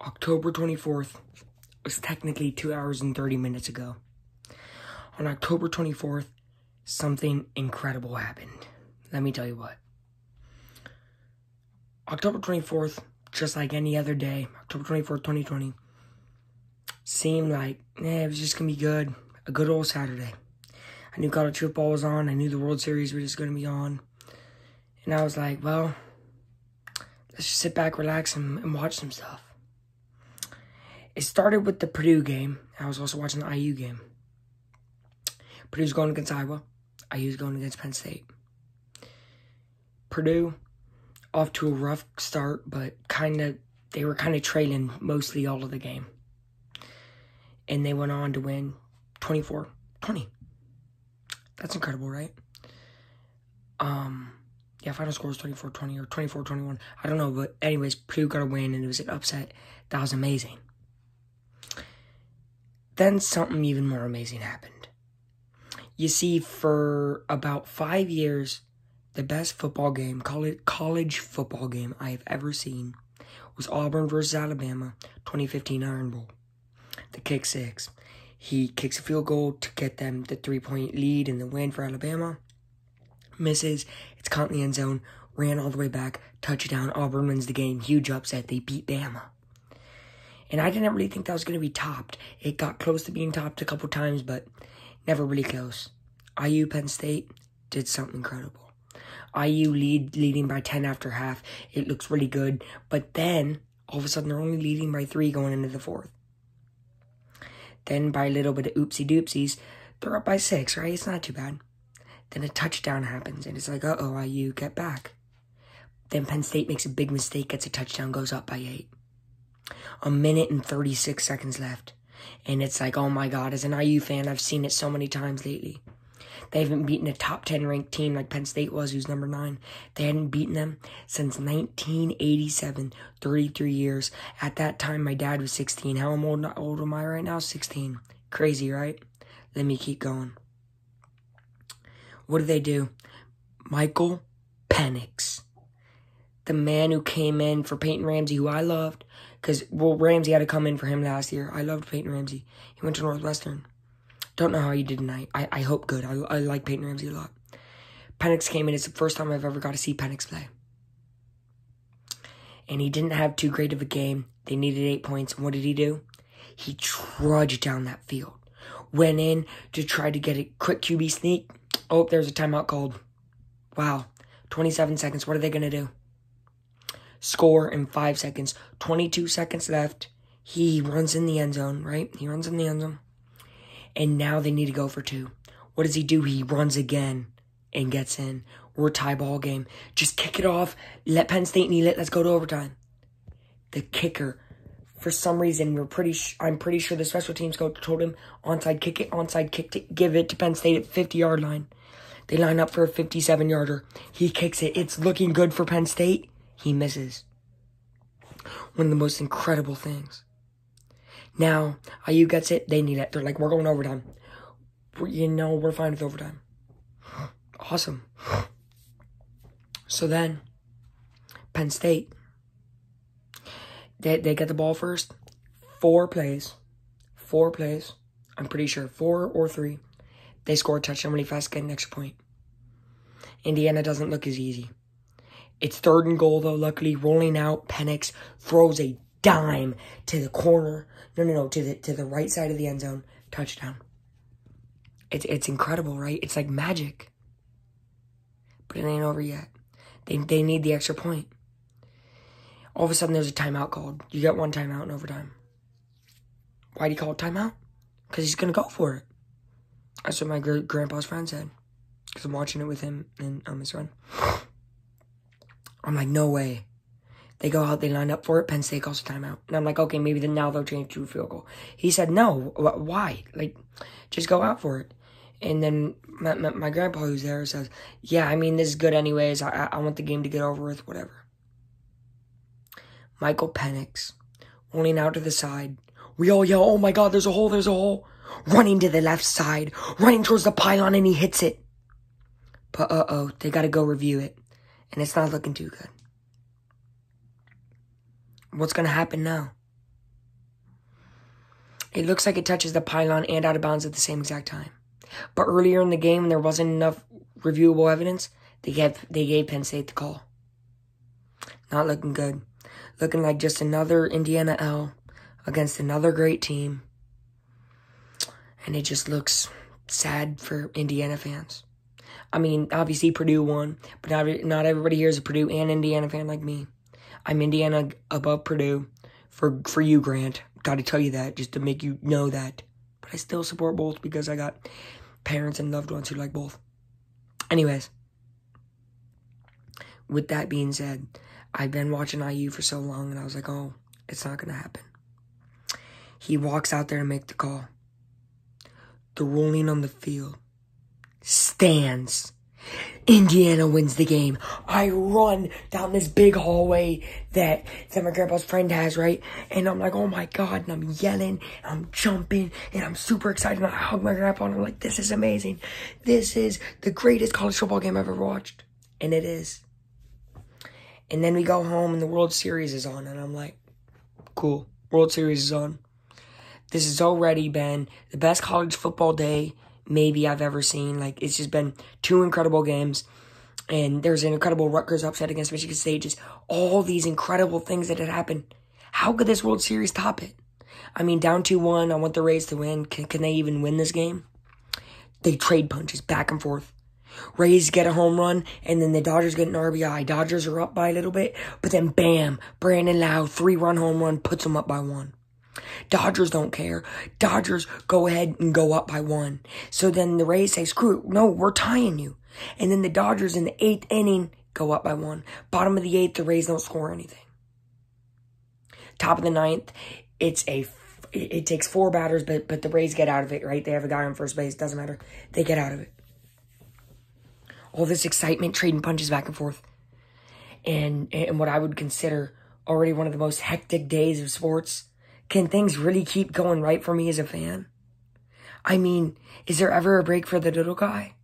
October 24th was technically two hours and 30 minutes ago. On October 24th, something incredible happened. Let me tell you what. October 24th, just like any other day, October 24th, 2020, seemed like, eh, it was just gonna be good. A good old Saturday. I knew college football was on. I knew the World Series was just gonna be on. And I was like, well, let's just sit back, relax, and, and watch some stuff. It started with the Purdue game. I was also watching the IU game. Purdue's going against Iowa. IU's going against Penn State. Purdue off to a rough start, but kind of they were kind of trailing mostly all of the game. And they went on to win 24 20. That's incredible, right? Um yeah, final score was 24 20 or 24 21. I don't know, but anyways, Purdue got a win and it was an upset. That was amazing. Then something even more amazing happened. You see, for about five years, the best football game, college, football game I have ever seen was Auburn versus Alabama, 2015 Iron Bowl. The kick six. He kicks a field goal to get them the three point lead and the win for Alabama. Misses. It's caught in the end zone. Ran all the way back. Touchdown. Auburn wins the game. Huge upset. They beat Bama. And I didn't really think that was going to be topped. It got close to being topped a couple times, but never really close. IU Penn State did something incredible. IU lead leading by 10 after half. It looks really good. But then, all of a sudden, they're only leading by 3 going into the fourth. Then, by a little bit of oopsie doopsies, they're up by 6, right? It's not too bad. Then a touchdown happens, and it's like, uh oh, IU, get back. Then Penn State makes a big mistake, gets a touchdown, goes up by 8 a minute and 36 seconds left. And it's like, oh my God, as an IU fan, I've seen it so many times lately. They haven't beaten a top 10 ranked team like Penn State was, who's number 9. They hadn't beaten them since 1987, 33 years. At that time, my dad was 16. How old, old am I right now? 16. Crazy, right? Let me keep going. What do they do? Michael Penix, the man who came in for Peyton Ramsey, who I loved, because, well, Ramsey had to come in for him last year. I loved Peyton Ramsey. He went to Northwestern. Don't know how he did tonight. I, I hope good. I, I like Peyton Ramsey a lot. Penix came in. It's the first time I've ever got to see Penix play. And he didn't have too great of a game. They needed eight points. what did he do? He trudged down that field. Went in to try to get a quick QB sneak. Oh, there's a timeout called. Wow. 27 seconds. What are they going to do? Score in five seconds. 22 seconds left. He runs in the end zone, right? He runs in the end zone. And now they need to go for two. What does he do? He runs again and gets in. We're a tie ball game. Just kick it off. Let Penn State kneel it. Let's go to overtime. The kicker, for some reason, we're pretty. Sh- I'm pretty sure the special teams coach told him onside kick it, onside kick it, give it to Penn State at 50 yard line. They line up for a 57 yarder. He kicks it. It's looking good for Penn State he misses. One of the most incredible things. Now, IU gets it, they need it. They're like, we're going overtime. We're, you know, we're fine with overtime. Awesome. So then, Penn State, they, they get the ball first. Four plays. Four plays. I'm pretty sure. Four or three. They score a touchdown really fast, get an extra point. Indiana doesn't look as easy. It's third and goal though, luckily rolling out. Penix throws a dime to the corner. No, no, no, to the to the right side of the end zone. Touchdown. It's it's incredible, right? It's like magic. But it ain't over yet. They they need the extra point. All of a sudden there's a timeout called. You get one timeout in overtime. Why do you call it timeout? Because he's gonna go for it. That's what my gr- grandpa's friend said. Because I'm watching it with him and um, his friend. I'm like, no way. They go out, they line up for it. Penn State calls a timeout. And I'm like, okay, maybe then now they'll change to a field goal. He said, no. Why? Like, just go out for it. And then my, my, my grandpa who's there says, yeah, I mean, this is good anyways. I, I want the game to get over with, whatever. Michael Penix rolling out to the side. We all yell, oh my God, there's a hole, there's a hole. Running to the left side, running towards the pylon, and he hits it. But uh oh, they gotta go review it and it's not looking too good. What's going to happen now? It looks like it touches the pylon and out of bounds at the same exact time. But earlier in the game, there wasn't enough reviewable evidence, they gave they gave Penn State the call. Not looking good. Looking like just another Indiana L against another great team. And it just looks sad for Indiana fans. I mean, obviously Purdue won, but not not everybody here is a Purdue and Indiana fan like me. I'm Indiana above Purdue for for you, Grant. Got to tell you that just to make you know that. But I still support both because I got parents and loved ones who like both. Anyways, with that being said, I've been watching IU for so long, and I was like, oh, it's not gonna happen. He walks out there to make the call. The ruling on the field stands. Indiana wins the game. I run down this big hallway that, that my grandpa's friend has, right? And I'm like, oh my God. And I'm yelling, and I'm jumping, and I'm super excited. And I hug my grandpa, and I'm like, this is amazing. This is the greatest college football game I've ever watched. And it is. And then we go home, and the World Series is on, and I'm like, cool. World Series is on. This has already been the best college football day maybe I've ever seen. Like, it's just been two incredible games. And there's an incredible Rutgers upset against Michigan State. Just all these incredible things that had happened. How could this World Series top it? I mean, down 2 1, I want the Rays to win. Can, can they even win this game? They trade punches back and forth. Rays get a home run, and then the Dodgers get an RBI. Dodgers are up by a little bit, but then bam, Brandon Lowe, three run home run, puts them up by one. Dodgers don't care. Dodgers go ahead and go up by one. So then the Rays say, screw it. No, we're tying you. And then the Dodgers in the eighth inning go up by one. Bottom of the eighth, the Rays don't score anything. Top of the ninth, it's a it, takes four batters, but but the Rays get out of it, right? They have a guy on first base, doesn't matter. They get out of it. All this excitement, trading punches back and forth. And and what I would consider already one of the most hectic days of sports can things really keep going right for me as a fan? I mean, is there ever a break for the little guy?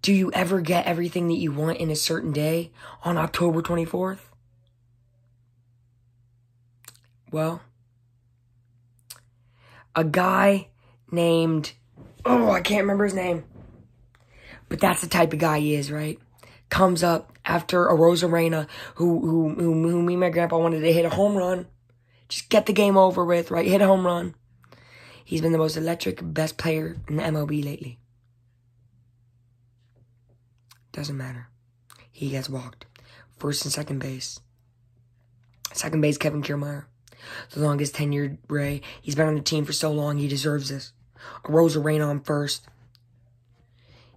Do you ever get everything that you want in a certain day on October 24th? Well, a guy named, oh, I can't remember his name, but that's the type of guy he is, right? Comes up after Arozarena, who, who, who, who me and my grandpa wanted to hit a home run just get the game over with, right? Hit a home run. He's been the most electric, best player in the MLB lately. Doesn't matter. He gets walked. First and second base. Second base, Kevin Kiermaier. The longest tenured Ray. He's been on the team for so long, he deserves this. Arozarena on first.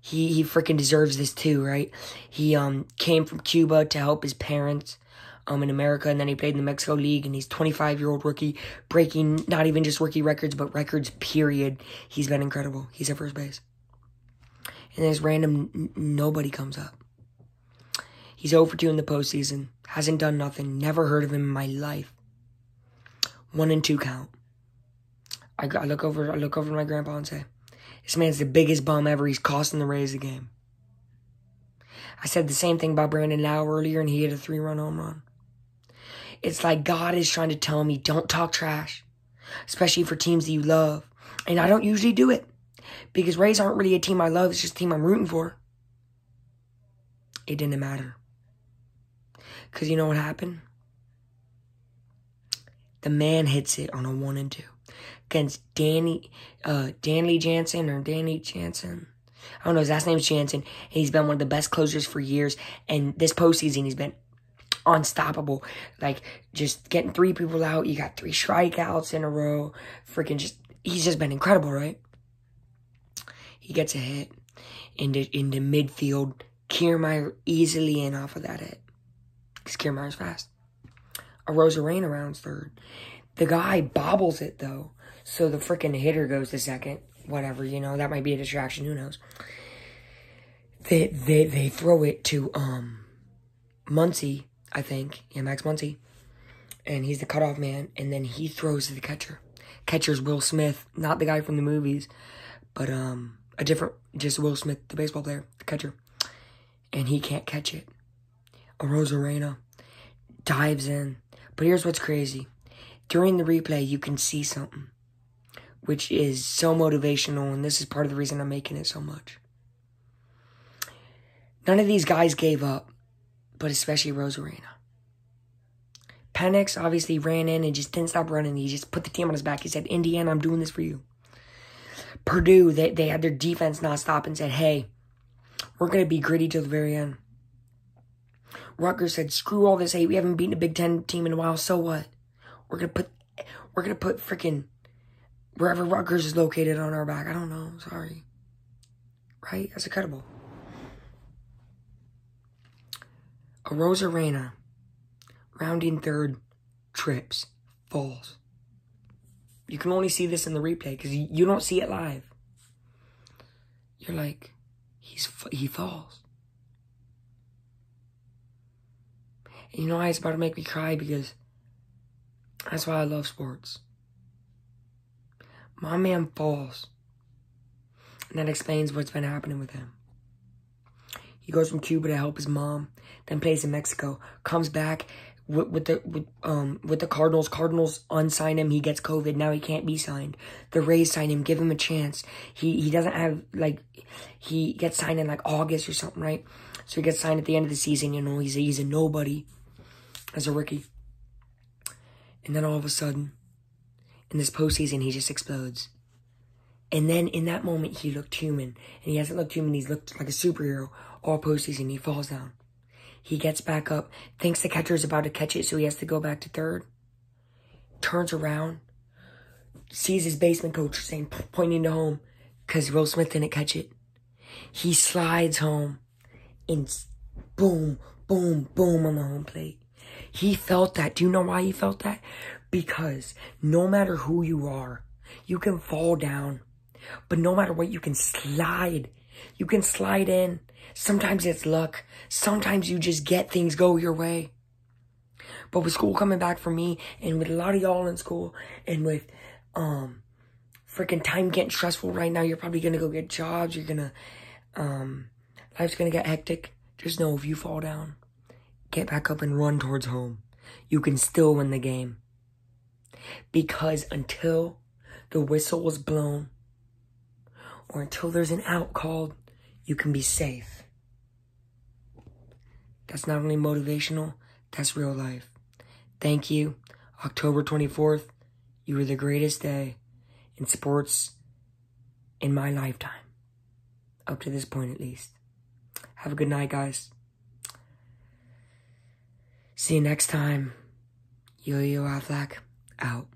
He he freaking deserves this too, right? He um came from Cuba to help his parents um, in America, and then he played in the Mexico League, and he's 25 year old rookie, breaking not even just rookie records, but records. Period. He's been incredible. He's at first base, and there's random n- nobody comes up. He's over 2 in the postseason. Hasn't done nothing. Never heard of him in my life. One and two count. I, I look over. I look over my grandpa and say, "This man's the biggest bum ever. He's costing the Rays the game." I said the same thing about Brandon Lowe earlier, and he hit a three-run home run. It's like God is trying to tell me, don't talk trash, especially for teams that you love. And I don't usually do it because Rays aren't really a team I love, it's just a team I'm rooting for. It didn't matter. Because you know what happened? The man hits it on a one and two against Danny, uh, Danny Jansen or Danny Jansen. I don't know, his last name's Jansen. He's been one of the best closers for years. And this postseason, he's been unstoppable. Like just getting three people out. You got three strikeouts in a row. Freaking just he's just been incredible, right? He gets a hit into into midfield. Kiermaier easily in off of that hit. Because Kiermaier's fast. Arozarena around third. The guy bobbles it though. So the freaking hitter goes to second. Whatever, you know, that might be a distraction, who knows. They they they throw it to um Muncy I think. Yeah, Max Muncy. And he's the cutoff man. And then he throws to the catcher. Catcher's Will Smith, not the guy from the movies, but um a different, just Will Smith, the baseball player, the catcher. And he can't catch it. Arozarena dives in. But here's what's crazy. During the replay, you can see something. which is so motivational, and this is part of the reason I'm making it so much. None of these guys gave up, but especially Arozarena. Penix obviously ran in and just didn't stop running. He just put the team on his back. He said, Indiana, I'm doing this for you. Purdue, they, they had their defense not stop and said, hey, we're going to be gritty till the very end. Rutgers said, screw all this. Hey, we haven't beaten a Big Ten team in a while. So what? We're going to put, we're going to put freaking wherever Rutgers is located on our back. I don't know. Sorry. Right? That's incredible. Arozarena, rounding third, trips, falls. You can only see this in the replay because you don't see it live. You're like, he's he falls. And you know why it's about to make me cry? Because that's why I love sports. My man falls. And that explains what's been happening with him. He goes from Cuba to help his mom, then plays in Mexico, comes back with, with the with um with the Cardinals. Cardinals unsign him. He gets COVID. Now he can't be signed. The Rays sign him, give him a chance. He he doesn't have like he gets signed in like August or something, right? So he gets signed at the end of the season. You know, he's a, he's a nobody as a rookie. And then all of a sudden, in this postseason, he just explodes. And then in that moment, he looked human. And he hasn't looked human, he's looked like a superhero all postseason. He falls down. He gets back up, thinks the catcher is about to catch it, so he has to go back to third. Turns around, sees his basement coach saying, pointing to home, because Will Smith didn't catch it. He slides home, and boom, boom, boom on the home plate. He felt that. Do you know why he felt that? Because no matter who you are, you can fall down. But no matter what, you can slide. You can slide in. Sometimes it's luck. Sometimes you just get things go your way. But with school coming back for me and with a lot of y'all in school and with um freaking time getting stressful right now, you're probably gonna go get jobs, you're gonna um life's gonna get hectic. Just know if you fall down, get back up and run towards home. You can still win the game. Because until the whistle was blown or until there's an out called, you can be safe. That's not only motivational, that's real life. Thank you. October 24th, you were the greatest day in sports in my lifetime. Up to this point, at least. Have a good night, guys. See you next time. Yo Yo Aflack out.